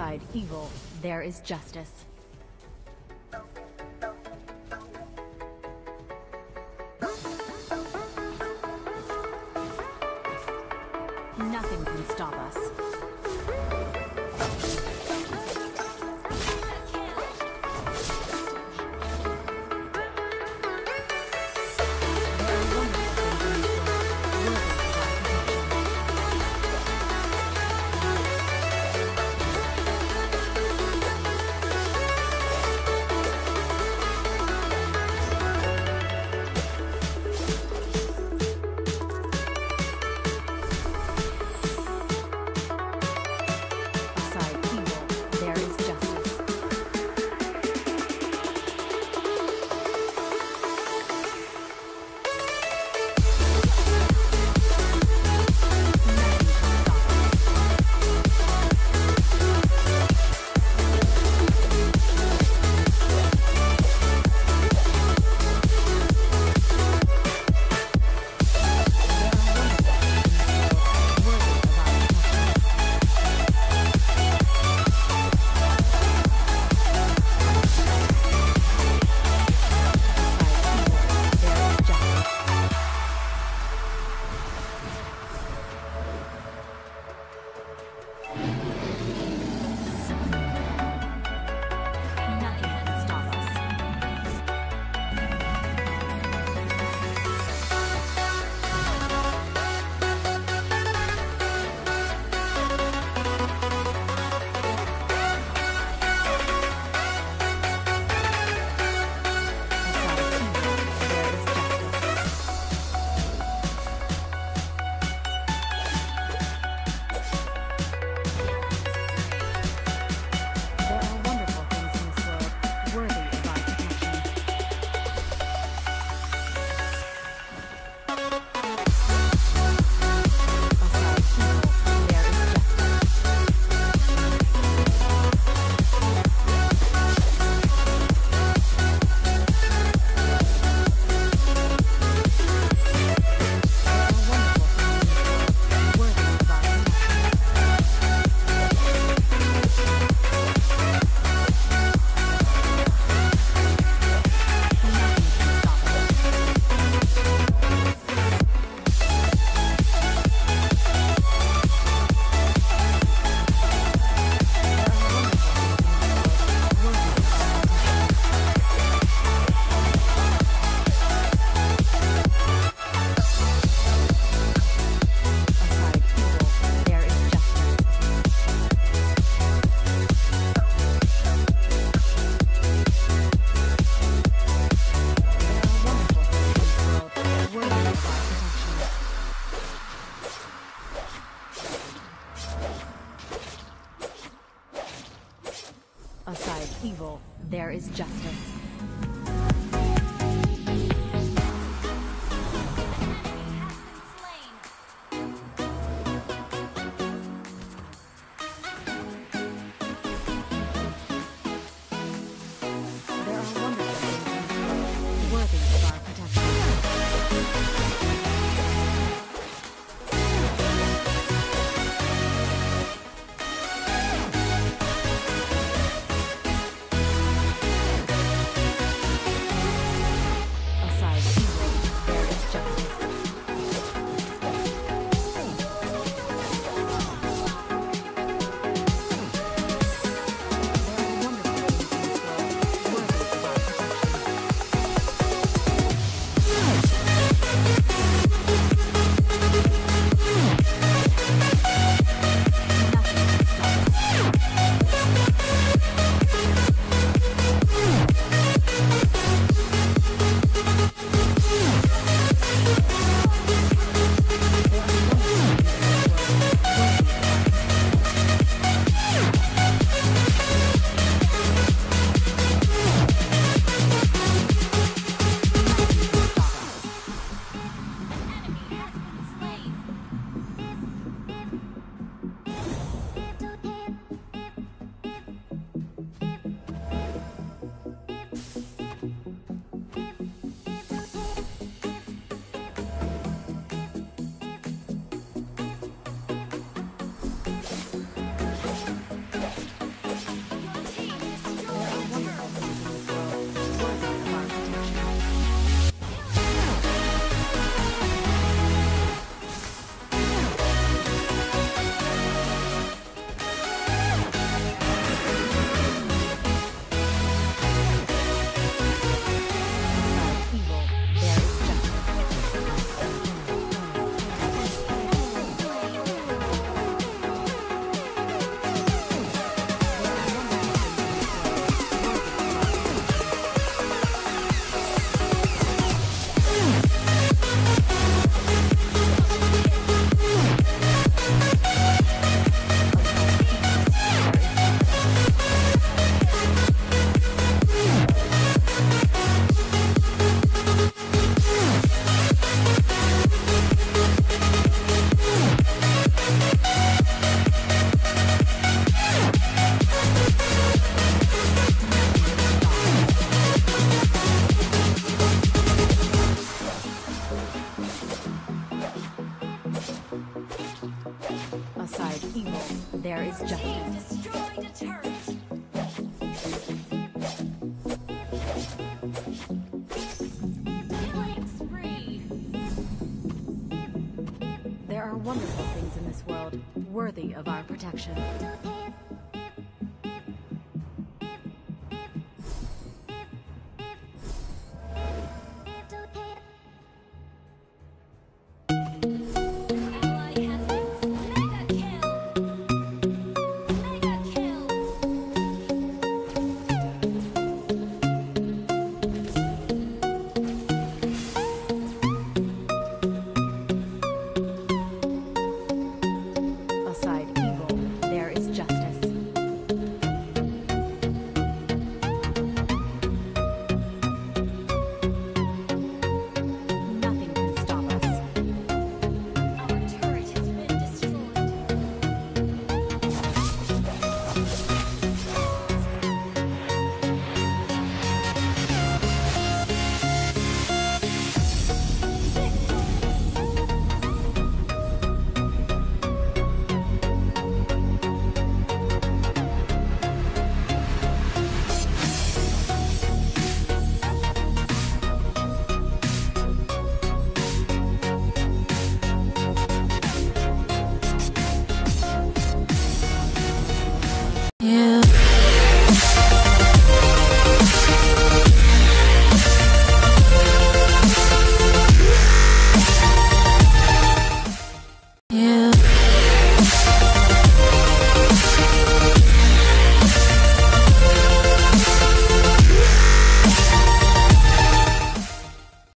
Alongside evil, there is justice. Aside evil, there is justice. There are wonderful things this world, worthy of our protection.